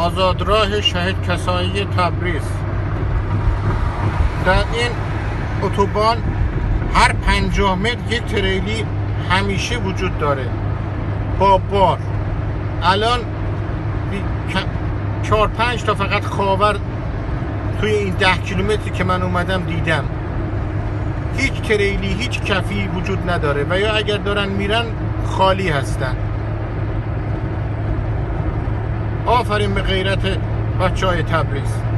آزادراه شهید کسایی تبریز. در این اتوبان هر پنجاه متر یک تریلی همیشه وجود داره. با بار. الان چهار پنج تا فقط خاور توی این ده کیلومتری که من اومدم دیدم. هیچ تریلی هیچ کفی وجود نداره و یا اگر دارن میرن خالی هستن. آفرین به غیرت بچه های تبریز.